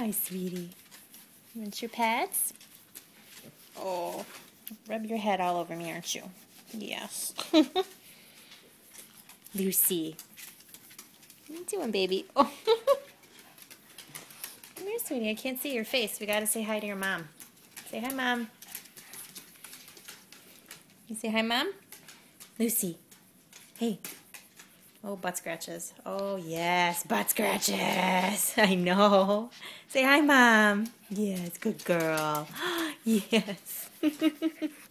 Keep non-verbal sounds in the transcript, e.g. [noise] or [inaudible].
Hi, sweetie. Want your pets? Oh, rub your head all over me, aren't you? Yes. [laughs] Lucy. What are you doing, baby? [laughs] Oh. Come here, sweetie. I can't see your face. We gotta say hi to your mom. Say hi, mom. You say hi, mom? Lucy. Hey. Oh, butt scratches. Oh, yes, butt scratches. [laughs] I know. Say hi, mom. Yes, good girl. [gasps] yes. [laughs]